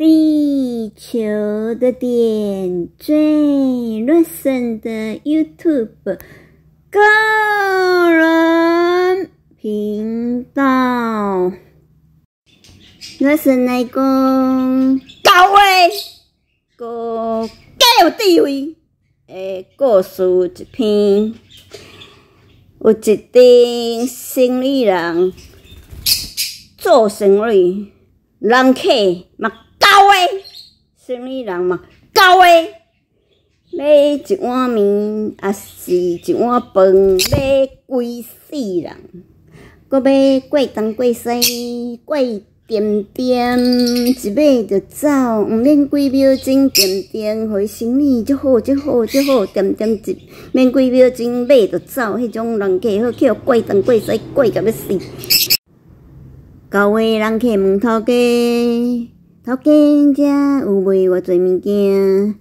地球的点缀，乱神的 YouTube 个人频道，乱神来讲高位个较有地位的故事一篇，有一顶生意人做生意，人客嘛。高诶，生意人嘛，高诶，买一碗面，也是一碗饭，买贵死人，搁买贵东贵西，贵点点，一买就走，毋免几秒钟，点点，回生意足好，足好，足好，点点一免几秒钟买就走，迄种人客好叫贵东贵西，过到要死。高诶，人客问头家。头家遮有卖偌济物件，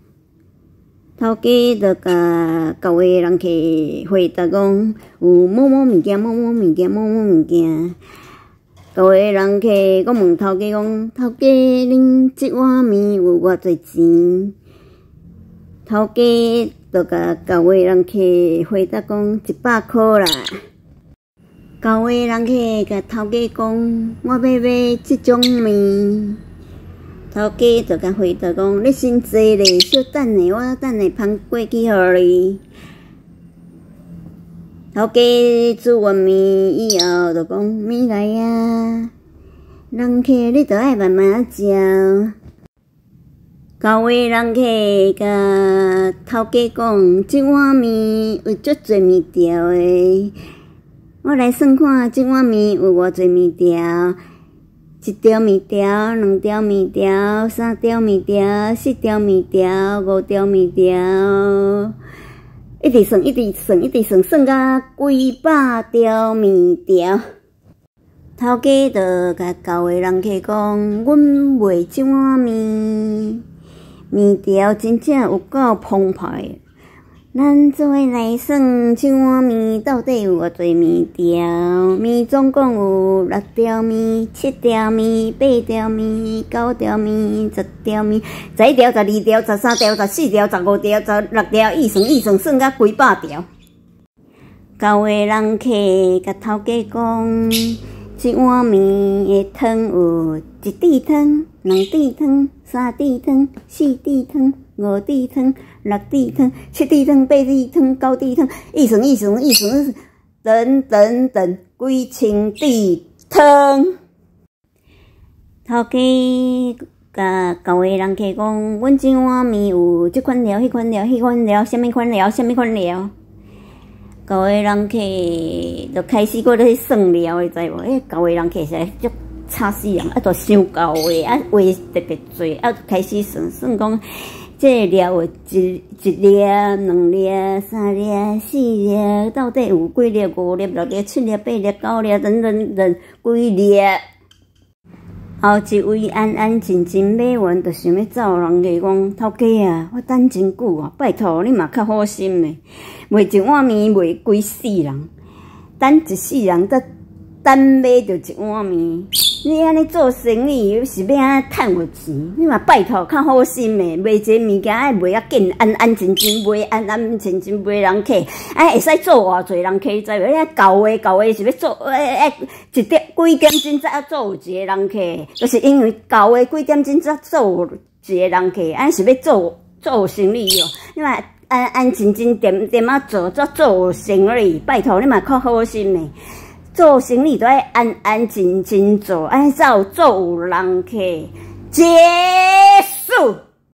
头家就甲交位人客回答讲有某某物件、某某物件、某某物件。交位人客搁问头家讲：头家，恁即碗面有偌济钱？头家就甲交位人客回答讲：一百箍啦。交位人客甲头家讲：我要买即种面。头家就甲回答讲：你先坐咧，小等下，我等下捧过去互你。头家煮完面以后，就讲：面来啊，人客你着爱慢慢食。到位人客甲头家讲：即碗面有足侪面条诶，我来算看，即碗面有偌侪面条。一条面条，两条面条，三条面条，四条面条，五条面条，一直算，一直算，一直算，算到几百条面条。头家就甲交的人客讲：，阮卖即碗面，面条真正有够澎湃。咱做伙来算，一碗面到底有偌济面条？面总共有六条面、七条面、八条面、九条面、十条面、十一条、十二条、十三条、十四条、十五条、十六条，一算一算，算到几百条。交的人客甲头家讲。一碗面的汤有一滴汤、两滴汤、三滴汤、四滴汤、五滴汤、六滴汤、七滴汤、八滴汤、九滴汤，一算一算一算，等等等，几千滴汤。头家甲交位人客讲，阮即碗面有即款料、迄款料、迄款料，什物款料、什物款料。交位人客就开始过咧算料，你知无？诶，交位人客是足差死人，啊，都想交位，啊，话特别多，啊，开始算算讲，这料有一一粒、两粒、三粒、四粒，到底有几粒？五粒、六粒、七粒、八粒、九粒，等等等几粒？后一位安安静静买完，就想要走，人家讲头家啊，我等真久啊，拜托你嘛较好心诶，卖一碗面卖几世人，等一世人则。等买着一碗面，你安尼做生意是要安尼趁有钱？你嘛拜托较好心诶，卖一个物件爱卖啊紧，安安静静卖，安安静静卖人客，哎会使做偌济人客，知无？哎，交话交话是。要做，哎哎，一点几点钟才做有一个人客，就是。因为交话几点钟才做一个人客，安是。要做做生意哦。你嘛安安静静点点啊做做做生意，拜托你嘛较好心诶。做生意都要安安静静做，安照做有人客结束。